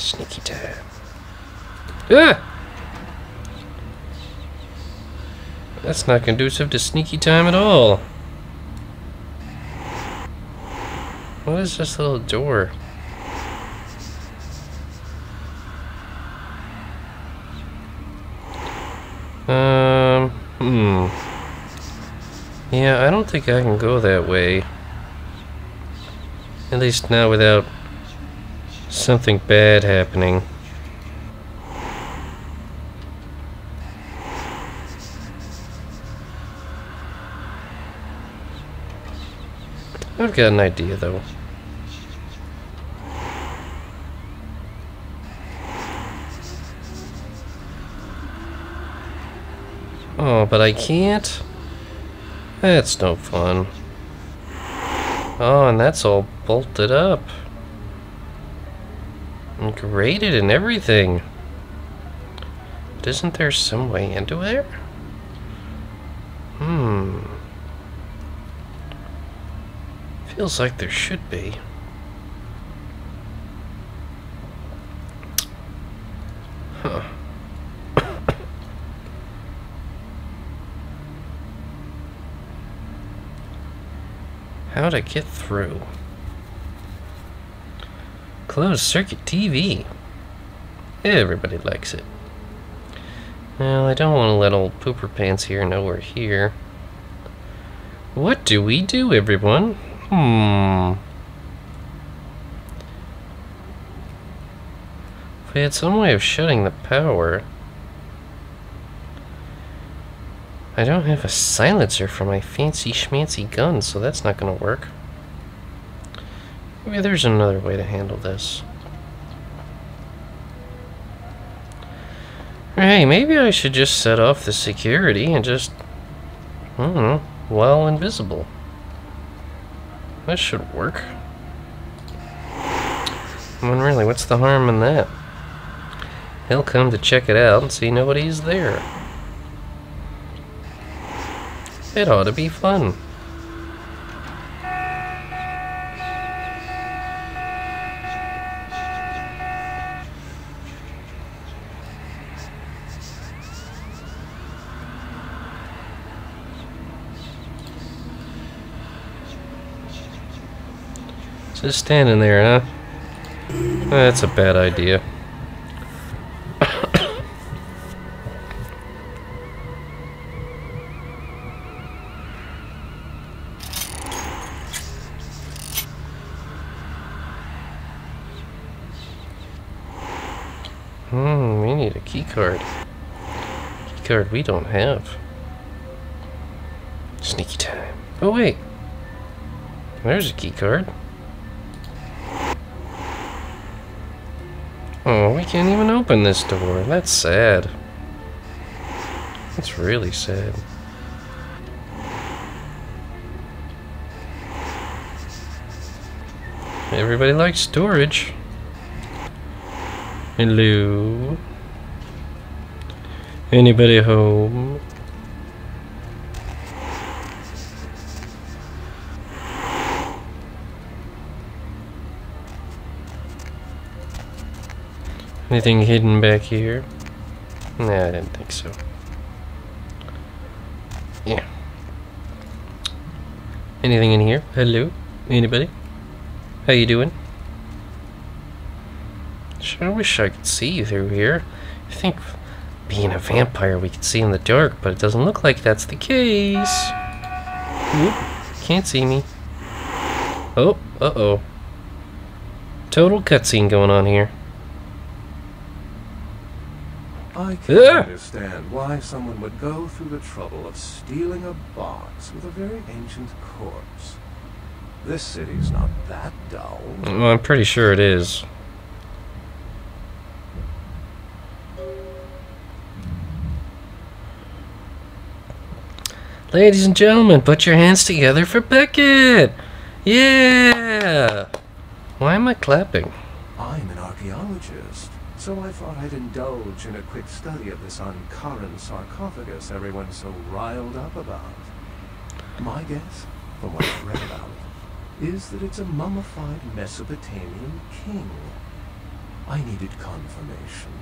Sneaky time. Ah! That's not conducive to sneaky time at all. What is this little door? Um, hmm. Yeah, I don't think I can go that way. At least not without something bad happening. I've got an idea though. Oh, but I can't? That's no fun. Oh, and that's all bolted up. Graded and everything. But isn't there some way into there? Hmm. Feels like there should be. Huh. How'd I get through? Closed circuit TV. Everybody likes it. Well, I don't want to let old Pooper Pants here know we're here. What do we do, everyone? Hmm. If we had some way of shutting the power... I don't have a silencer for my fancy schmancy gun, so that's not going to work. Maybe there's another way to handle this. Hey, maybe I should just set off the security and just... I don't know, while invisible. That should work. I mean, really, what's the harm in that? He'll come to check it out and see nobody's there. It ought to be fun. Just standing there, huh? That's a bad idea. Hmm, we need a key card. Key card we don't have. Sneaky time. Oh wait. There's a key card. Oh, we can't even open this door. That's sad. That's really sad. Everybody likes storage. Hello? Anybody home? Anything hidden back here? Nah, I didn't think so. Yeah. Anything in here? Hello? Anybody? How you doing? Sure wish I could see you through here. I think being a vampire we could see in the dark, but it doesn't look like that's the case. Whoop. Can't see me. Oh, uh-oh. Total cutscene going on here. I can Ah! understand why someone would go through the trouble of stealing a box with a very ancient corpse. This city's not that dull. Well, I'm pretty sure it is. Ladies and gentlemen, put your hands together for Beckett! Yeah! Why am I clapping? I'm an archaeologist, so I thought I'd indulge in a quick study of this Ankaran sarcophagus everyone's so riled up about. My guess, from what I've read about it, is that it's a mummified Mesopotamian king. I needed confirmation.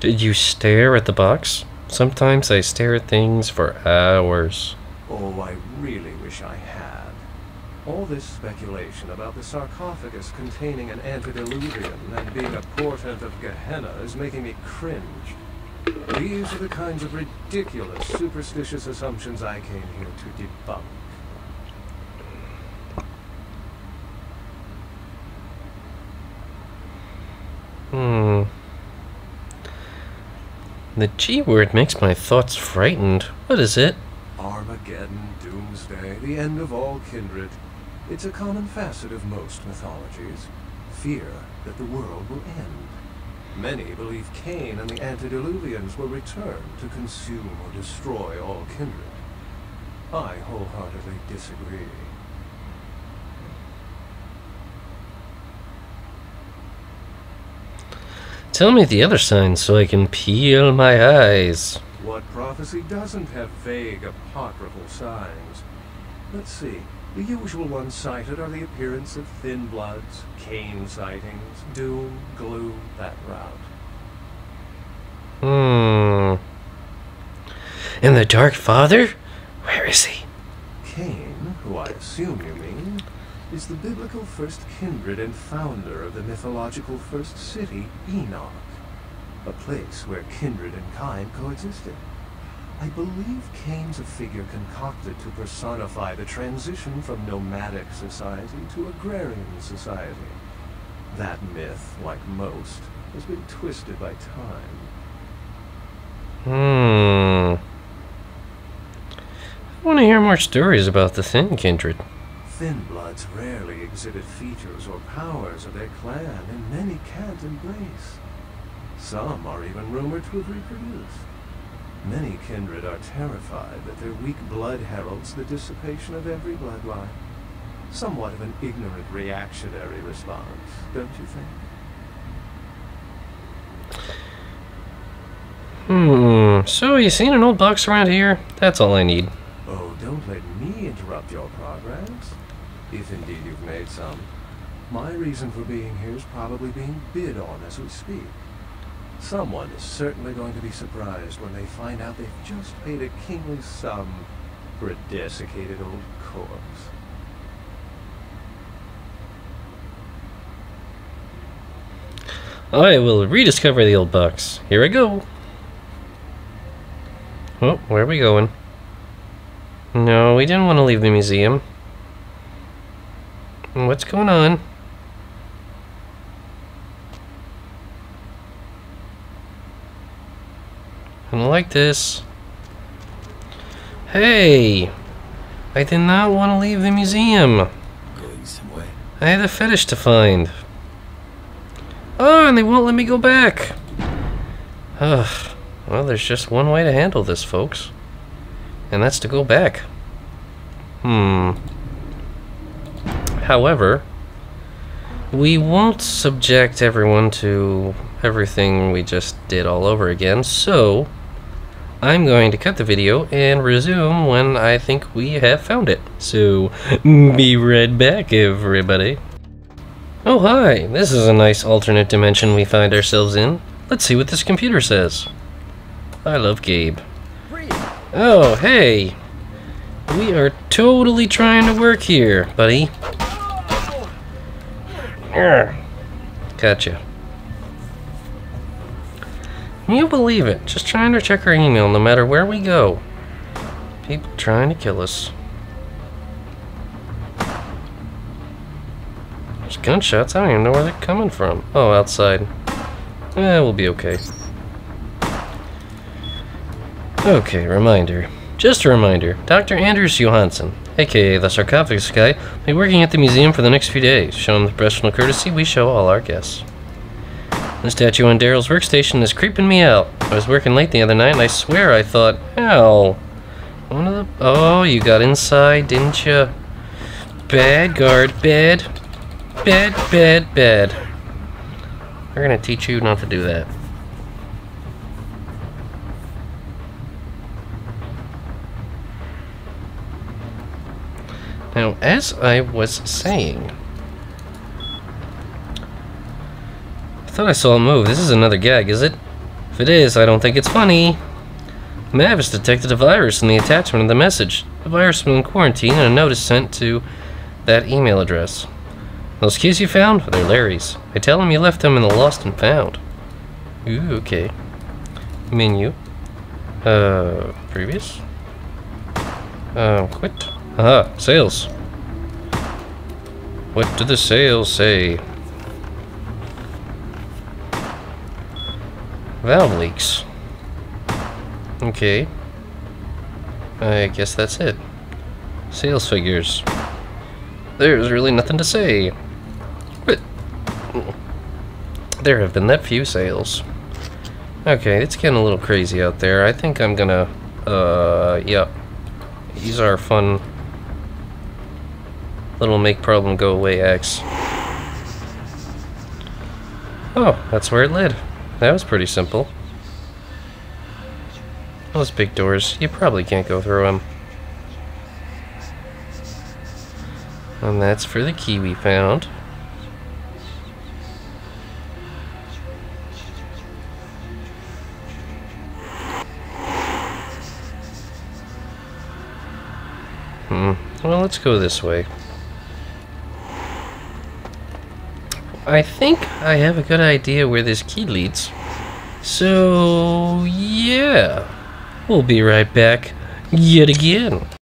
Did you stare at the box? Sometimes I stare at things for hours. Oh, I really wish I had. All this speculation about the sarcophagus containing an antediluvian and being a portent of Gehenna is making me cringe. These are the kinds of ridiculous, superstitious assumptions I came here to debunk. Hmm. The G word makes my thoughts frightened. What is it? Armageddon, Doomsday, the end of all kindred. It's a common facet of most mythologies. Fear that the world will end. Many believe Cain and the antediluvians will return to consume or destroy all kindred. I wholeheartedly disagree. Tell me the other signs so I can peel my eyes. What prophecy doesn't have vague apocryphal signs? Let's see. The usual ones cited are the appearance of thin bloods, Cain sightings, doom, gloom, that route. Hmm. And the Dark Father? Where is he? Cain, who I assume you mean, is the biblical first kindred and founder of the mythological first city, Enoch. A place where kindred and kind coexisted. I believe Cain's a figure concocted to personify the transition from nomadic society to agrarian society. That myth, like most, has been twisted by time. Hmm. I want to hear more stories about the Thin Kindred. Thin bloods rarely exhibit features or powers of their clan, and many can't embrace. Some are even rumored to have reproduced. Many kindred are terrified that their weak blood heralds the dissipation of every bloodline. Somewhat of an ignorant reactionary response, don't you think? Hmm. So, you seen an old box around here? That's all I need. Oh, don't let me interrupt your progress. If indeed you've made some. My reason for being here is probably being bid on as we speak. Someone is certainly going to be surprised when they find out they've just paid a kingly sum for a desiccated old corpse. I will rediscover the old box. Here I go. Oh, where are we going? No, we didn't want to leave the museum. What's going on? I don't like this. Hey! I did not want to leave the museum. Going somewhere. I had a fetish to find. Oh, and they won't let me go back. Ugh. Well, there's just one way to handle this, folks. And that's to go back. Hmm. However, we won't subject everyone to everything we just did all over again, so I'm going to cut the video and resume when I think we have found it. So, be right back, everybody. Oh, hi! This is a nice alternate dimension we find ourselves in. Let's see what this computer says. I love Gabe. Oh, hey! We are totally trying to work here, buddy. Gotcha. Can you believe it? Just trying to check our email no matter where we go. People trying to kill us. There's gunshots. I don't even know where they're coming from. Oh, outside. Eh, we'll be okay. Okay, reminder. Just a reminder, Dr. Anders Johansson, aka the sarcophagus guy, will be working at the museum for the next few days. Show him the professional courtesy we show all our guests. The statue on Daryl's workstation is creeping me out. I was working late the other night and I swear I thought, ow. One of the. Oh, you got inside, didn't you? Bad guard, bad. Bad, bad, bad. We're gonna teach you not to do that. Now, as I was saying, thought I saw a move. This is another gag, is it? If it is, I don't think it's funny. Mavis detected a virus in the attachment of the message. The virus been in quarantine and a notice sent to that email address. Those keys you found? They're Larry's. I tell him you left them in the lost and found. Ooh, okay. Menu. Uh, previous? Uh, quit. Aha, sales. What do the sales say? Valve leaks. Okay. I guess that's it. Sales figures. There's really nothing to say. But there have been that few sales. Okay, it's getting a little crazy out there. I think I'm gonna, uh, yep. Use our fun little make problem go away X. Oh, that's where it led. That was pretty simple. Those big doors, you probably can't go through them. And that's for the key we found. Hmm. Well, let's go this way. I think I have a good idea where this key leads. So, yeah. We'll be right back yet again.